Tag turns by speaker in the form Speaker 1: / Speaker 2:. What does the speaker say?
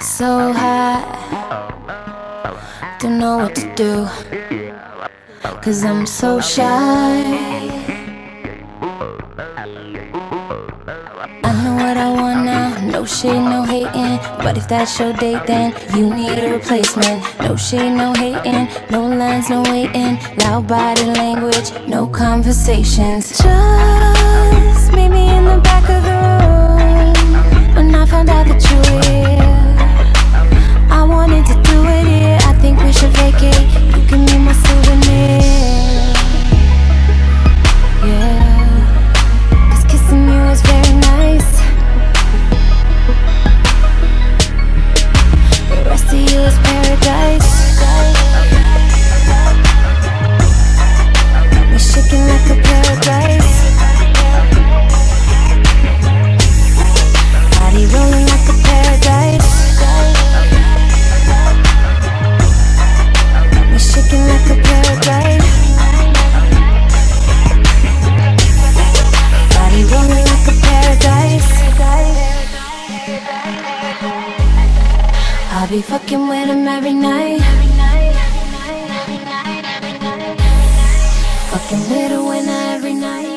Speaker 1: So high, don't know what to do. Cause I'm so shy. I know what I want now, no shade, no hating. But if that's your date, then you need a replacement. No shade, no hating, no lines, no waiting. Loud body language, no conversations. Just Body rolling like a paradise. Shaking like a paradise. Body rolling like a paradise. I'll be fucking with him every night. Fucking little when every night.